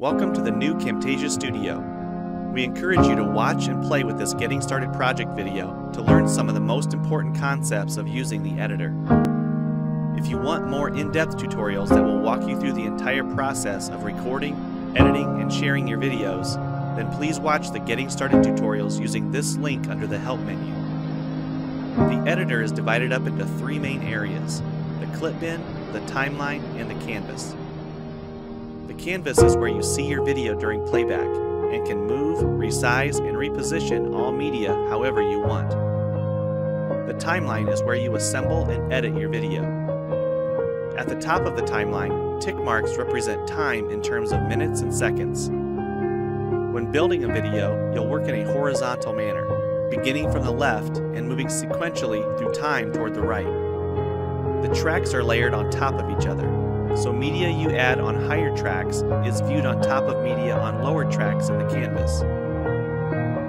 Welcome to the new Camtasia Studio. We encourage you to watch and play with this Getting Started project video to learn some of the most important concepts of using the editor. If you want more in-depth tutorials that will walk you through the entire process of recording, editing, and sharing your videos, then please watch the Getting Started tutorials using this link under the Help menu. The editor is divided up into three main areas, the clip bin, the timeline, and the canvas. The canvas is where you see your video during playback and can move, resize, and reposition all media however you want. The timeline is where you assemble and edit your video. At the top of the timeline, tick marks represent time in terms of minutes and seconds. When building a video, you'll work in a horizontal manner, beginning from the left and moving sequentially through time toward the right. The tracks are layered on top of each other, so media you add on higher tracks is viewed on top of media on lower tracks in the canvas.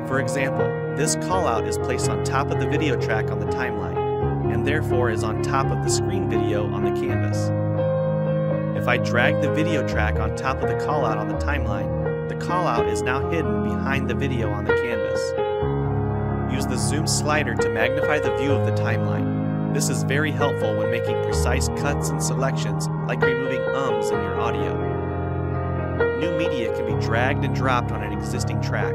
For example, this callout is placed on top of the video track on the timeline, and therefore is on top of the screen video on the canvas. If I drag the video track on top of the callout on the timeline, the callout is now hidden behind the video on the canvas. Use the zoom slider to magnify the view of the timeline this is very helpful when making precise cuts and selections, like removing ums in your audio. New media can be dragged and dropped on an existing track,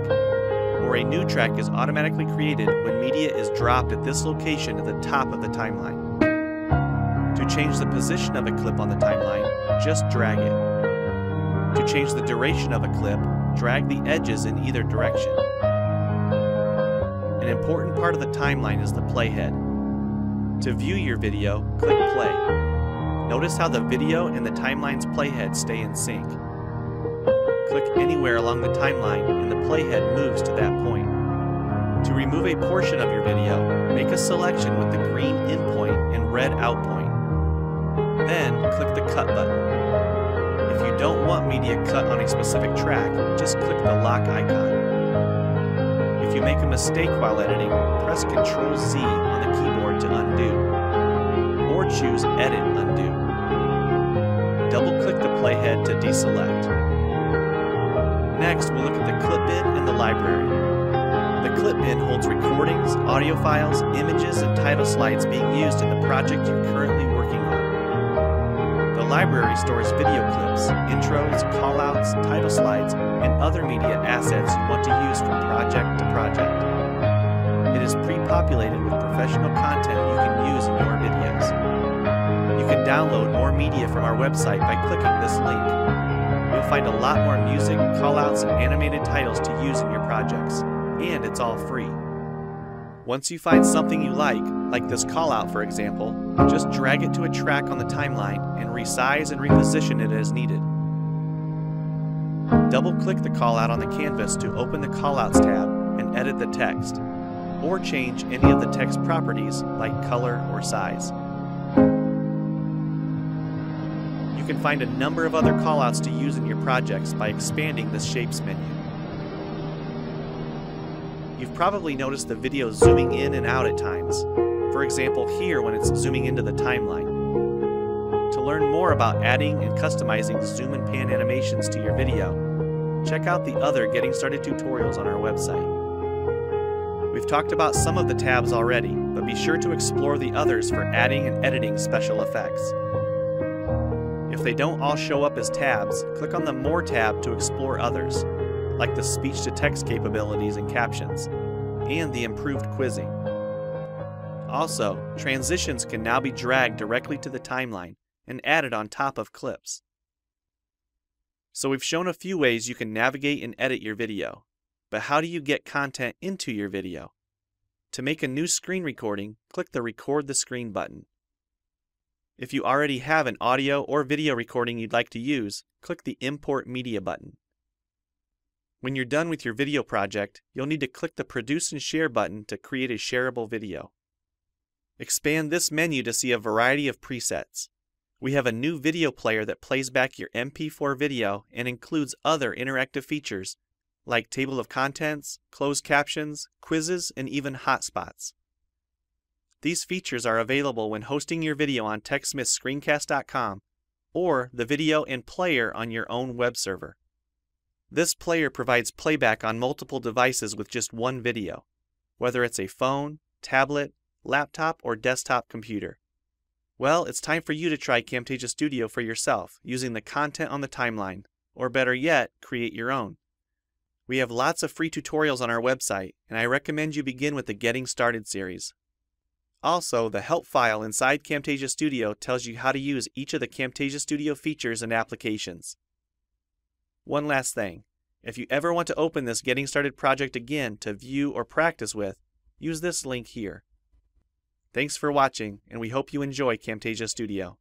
or a new track is automatically created when media is dropped at this location at the top of the timeline. To change the position of a clip on the timeline, just drag it. To change the duration of a clip, drag the edges in either direction. An important part of the timeline is the playhead. To view your video, click play. Notice how the video and the timeline's playhead stay in sync. Click anywhere along the timeline and the playhead moves to that point. To remove a portion of your video, make a selection with the green in point and red out point. Then click the cut button. If you don't want media cut on a specific track, just click the lock icon. If you make a mistake while editing, press Ctrl Z on the keyboard to undo, or choose Edit Undo. Double-click the playhead to deselect. Next, we'll look at the clip bin and the library. The clip bin holds recordings, audio files, images, and title slides being used in the project you're currently library stores video clips, intros, callouts, title slides, and other media assets you want to use from project to project. It is pre-populated with professional content you can use in your videos. You can download more media from our website by clicking this link. You'll find a lot more music, callouts, and animated titles to use in your projects, and it's all free. Once you find something you like, like this callout for example, just drag it to a track on the timeline and resize and reposition it as needed. Double-click the callout on the canvas to open the Callouts tab and edit the text or change any of the text properties like color or size. You can find a number of other callouts to use in your projects by expanding the Shapes menu. You've probably noticed the video zooming in and out at times, for example here when it's zooming into the timeline. To learn more about adding and customizing zoom and pan animations to your video, check out the other Getting Started tutorials on our website. We've talked about some of the tabs already, but be sure to explore the others for adding and editing special effects. If they don't all show up as tabs, click on the More tab to explore others, like the speech-to-text capabilities and captions, and the improved quizzing. Also, transitions can now be dragged directly to the timeline and added on top of clips. So we've shown a few ways you can navigate and edit your video. But how do you get content into your video? To make a new screen recording, click the Record the Screen button. If you already have an audio or video recording you'd like to use, click the Import Media button. When you're done with your video project, you'll need to click the Produce and Share button to create a shareable video. Expand this menu to see a variety of presets. We have a new video player that plays back your MP4 video and includes other interactive features like table of contents, closed captions, quizzes, and even hotspots. These features are available when hosting your video on TechSmithScreencast.com or the video and player on your own web server. This player provides playback on multiple devices with just one video, whether it's a phone, tablet, laptop, or desktop computer. Well, it's time for you to try Camtasia Studio for yourself using the content on the timeline, or better yet, create your own. We have lots of free tutorials on our website, and I recommend you begin with the Getting Started series. Also, the help file inside Camtasia Studio tells you how to use each of the Camtasia Studio features and applications. One last thing. If you ever want to open this Getting Started project again to view or practice with, use this link here. Thanks for watching, and we hope you enjoy Camtasia Studio.